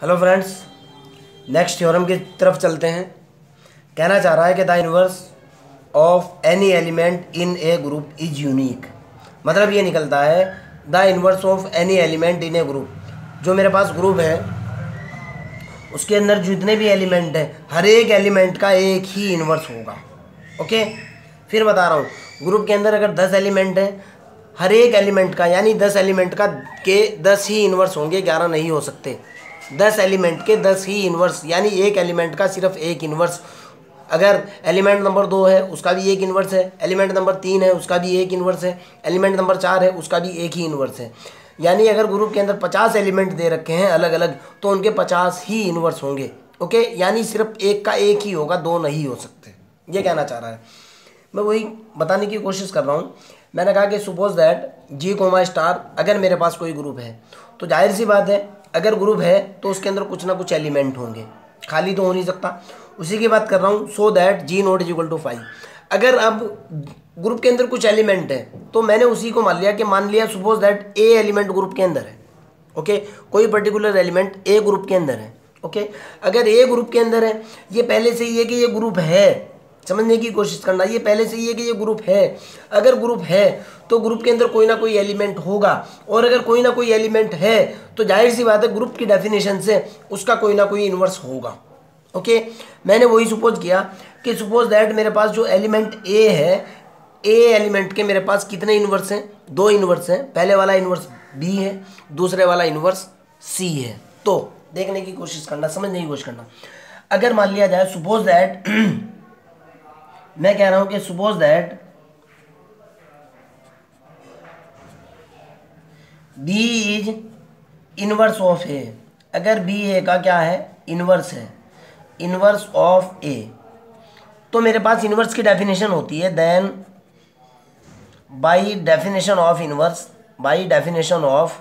Hello friends next theorem की तरफ़ चलते हैं। कहना चाह रहा है कि the inverse of any element in a group is unique मतलब ये निकलता है the inverse of any element in a group जो मेरे पास ग्रुप है, उसके अंदर जितने भी एलिमेंट हैं, हर एक एलिमेंट का एक ही इन्वर्स होगा। ओके फिर बता रहा हूँ ग्रुप के अंदर अगर दस एलिमेंट हैं, हर एक एलिमेंट का, यानी दस एलिमेंट का के दस ही इन्वर्स होंगे, ग्यारह नहीं हो सकते। दस एलिमेंट के दस ही इन्वर्स यानी एक एलिमेंट का सिर्फ़ एक इन्वर्स अगर एलिमेंट नंबर दो है, उसका भी एक इन्वर्स है। एलिमेंट नंबर तीन है, उसका भी एक इन्वर्स है। एलिमेंट नंबर चार है, उसका भी एक ही इन्वर्स है। यानी अगर ग्रुप के अंदर पचास एलिमेंट दे रखे हैं अलग अलग तो उनके पचास ही इन्वर्स होंगे। ओके यानी सिर्फ़ एक का एक ही होगा, दो नहीं हो सकते। ये कहना चाह रहा है। मैं वही बताने की कोशिश कर रहा हूँ। मैंने कहा कि suppose that G comma star अगर मेरे पास कोई ग्रुप है तो ज़ाहिर सी बात है अगर ग्रुप है तो उसके अंदर कुछ ना कुछ एलिमेंट होंगे। खाली तो हो नहीं सकता। उसी की बात कर रहा हूँ so that G naught is equal to five अगर अब ग्रुप के अंदर कुछ एलिमेंट है तो मैंने उसी को मान लिया कि मान लिया suppose that a element group के अंदर है। ओके कोई पर्टिकुलर एलिमेंट ए ग्रुप के अंदर है। ओके अगर ए ग्रुप के अंदर है, ये पहले से ही है कि ये ग्रुप है। समझने की कोशिश करना। ये पहले से ही है कि ये ग्रुप है। अगर ग्रुप है तो ग्रुप के अंदर कोई ना कोई एलिमेंट होगा। और अगर कोई ना कोई एलिमेंट है तो ज़ाहिर सी बात है ग्रुप की डेफिनेशन से उसका कोई ना कोई इन्वर्स होगा। ओके मैंने वही सपोज़ किया कि सपोज़ दैट मेरे पास जो एलिमेंट ए है ए एलिमेंट के मेरे पास कितने इन्वर्स हैं? दो इन्वर्स हैं। पहले वाला इन्वर्स बी है, दूसरे वाला इन्वर्स सी है। तो देखने की कोशिश करना, समझने की कोशिश करना। अगर मान लिया जाए सपोज़ दैट मैं कह रहा हूँ कि suppose that B is inverse of A अगर बी ए का क्या है? इनवर्स है. इनवर्स ऑफ़ ए तो मेरे पास इनवर्स की डेफिनेशन होती है then by definition of inverse by definition of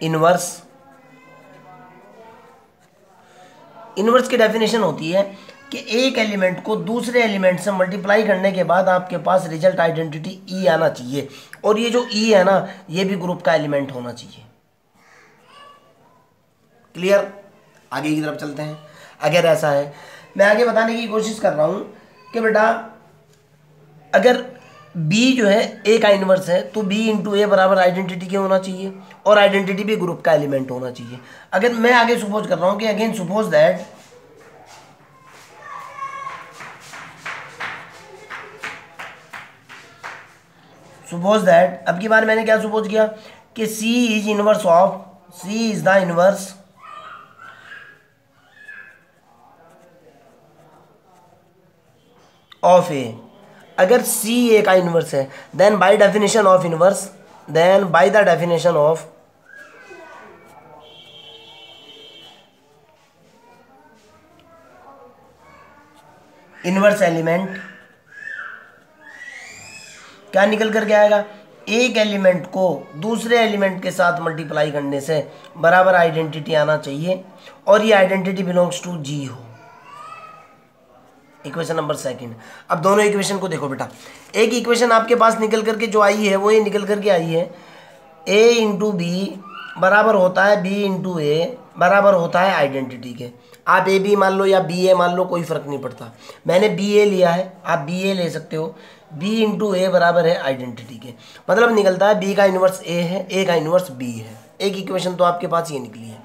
inverse inverse की डेफिनेशन होती है कि एक एलिमेंट को दूसरे एलिमेंट से मल्टीप्लाई करने के बाद आपके पास रिज़ल्ट आइडेंटिटी ई आना चाहिए। और ये जो ई e है ना, ये भी ग्रुप का एलिमेंट होना चाहिए। क्लियर आगे की तरफ़ चलते हैं। अगर ऐसा है, मैं आगे बताने की कोशिश कर रहा हूँ कि बेटा, अगर बी जो है ए का इन्वर्स है तो बी इंटू ए बराबर आइडेंटिटी क्या होना चाहिए? और आइडेंटिटी भी ग्रुप का एलिमेंट होना चाहिए। अगर मैं आगे सपोज़ कर रहा हूँ कि again suppose that suppose that अब की बार मैंने क्या सपोज़ किया? कि C is inverse of C is the inverse of A अगर सी ए का इनवर्स है then by definition of inverse then by the definition of inverse element क्या निकल कर के आएगा? एक एलिमेंट को दूसरे एलिमेंट के साथ मल्टीप्लाई करने से बराबर आइडेंटिटी आना चाहिए, और ये आइडेंटिटी बिलोंग्स टू जी हो। इक्वेशन नंबर सेकंड अब दोनों इक्वेशन को देखो बेटा। एक इक्वेशन आपके पास निकल करके जो आई है, वो ये निकल करके आई है। ए इंटू बी बराबर होता है बी इंटू ए बराबर होता है आइडेंटिटी के। आप ए बी मान लो या बी ए मान लो, कोई फ़र्क नहीं पड़ता। मैंने बी ए लिया है, आप बी ए ले सकते हो। बी इंटू ए बराबर है आइडेंटिटी के। मतलब निकलता है बी का इन्वर्स ए है ए का इन्वर्स बी है। एक इक्वेशन तो आपके पास ये निकली है।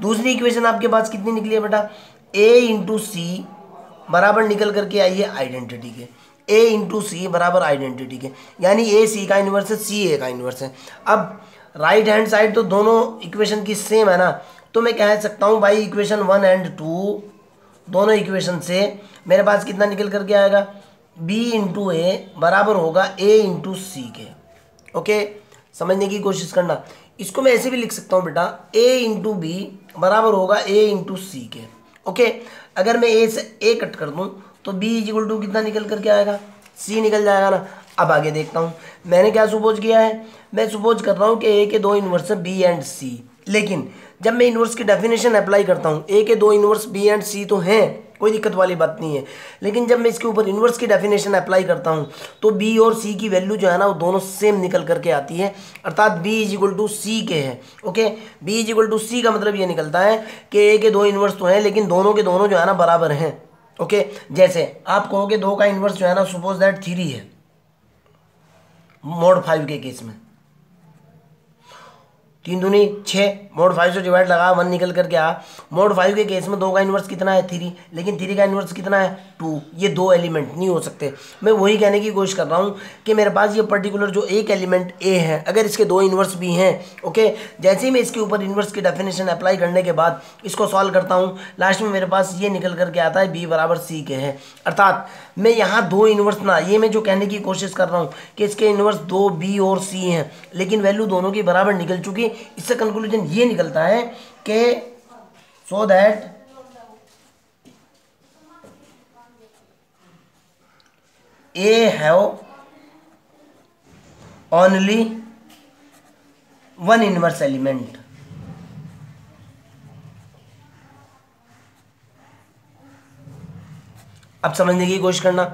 दूसरी इक्वेशन आपके पास कितनी निकली है बेटा? ए इंटू सी बराबर निकल करके आई है आइडेंटिटी के। ए इंटू सी बराबर आइडेंटिटी के। यानी ए सी का इन्वर्स है सी ए का इन्वर्स है। अब राइट हैंड साइड तो दोनों इक्वेशन की सेम है ना? तो मैं कह सकता हूँ भाई इक्वेशन वन एंड टू दोनों इक्वेशन से मेरे पास कितना निकल करके आएगा? बी इंटू ए बराबर होगा ए इंटू सी के। ओके समझने की कोशिश करना। इसको मैं ऐसे भी लिख सकता हूँ बेटा ए इंटू बी बराबर होगा ए इंटू सी के। ओके अगर मैं ए से ए कट कर दूँ तो बी इज़ इक्वल टू कितना निकल करके आएगा? सी निकल जाएगा ना? अब आगे देखता हूँ। मैंने क्या सुपोज किया है? मैं सुपोज कर रहा हूँ कि ए के दो इन्वर्स है बी एंड सी लेकिन, जब मैं इन्वर्स की डेफिनेशन अप्लाई करता हूँ ए के दो इन्वर्स बी एंड सी तो हैं। कोई दिक्कत वाली बात नहीं है। लेकिन जब मैं इसके ऊपर इन्वर्स की डेफिनेशन अप्लाई करता हूँ तो बी और सी की वैल्यू जो है ना, वो दोनों सेम निकल करके आती है। अर्थात B is equal to C के है okay B is equal to C का मतलब ये निकलता है कि ए के दो इन्वर्स तो हैं, लेकिन दोनों के दोनों जो है ना, बराबर हैं ओके जैसे आप कहोगे दो का इन्वर्स जो है ना सपोज़ दैट थ्री है मोड फाइव के केस में। तीन दूनी छः मोड फाइव से डिवाइड लगा वन निकल करके आ। मोड फाइव के केस में दो का इन्वर्स कितना है? थ्री लेकिन थ्री का इन्वर्स कितना है? टू ये दो एलिमेंट नहीं हो सकते। मैं वही कहने की कोशिश कर रहा हूँ कि मेरे पास ये पर्टिकुलर जो एक एलिमेंट ए है, अगर इसके दो इन्वर्स भी हैं ओके जैसे ही मैं इसके ऊपर इन्वर्स की डेफिनेशन अप्लाई करने के बाद इसको सॉल्व करता हूँ लास्ट में मेरे पास ये निकल करके आता है बी बराबर सी के है। अर्थात, मैं यहाँ दो इन्वर्स ना, ये मैं जो कहने की कोशिश कर रहा हूँ कि इसके इन्वर्स दो बी और सी हैं, लेकिन वैल्यू दोनों की बराबर निकल चुकी इससे कंक्लूजन ये निकलता है कि so that A have only one inverse element अब समझने की कोशिश करना।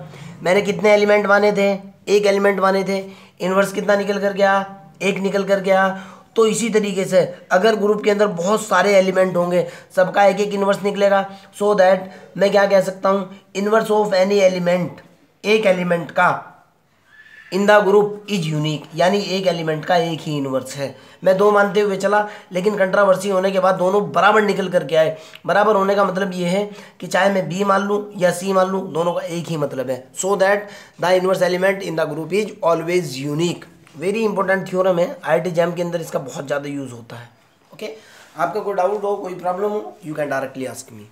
मैंने कितने एलिमेंट माने थे? एक एलिमेंट माने थे। इनवर्स कितना निकल कर गया? एक निकल कर गया। तो इसी तरीके से अगर ग्रुप के अंदर बहुत सारे एलिमेंट होंगे, सबका एक एक इन्वर्स निकलेगा। सो so दैट मैं क्या कह सकता हूँ? इन्वर्स ऑफ़ एनी एलिमेंट एक एलिमेंट का in the group is unique यानी एक एलिमेंट का एक ही इन्वर्स है। मैं दो मानते हुए चला, लेकिन कंट्रावर्सी होने के बाद दोनों बराबर निकल करके आए। बराबर होने का मतलब ये है कि चाहे मैं बी मान लूँ या सी मान लूँ, दोनों का एक ही मतलब है। So that the inverse element in the group is always unique very important theorem है आई जैम के अंदर इसका बहुत ज़्यादा यूज़ होता है ओके okay? आपका कोई डाउट हो, कोई प्रॉब्लम हो you can directly ask me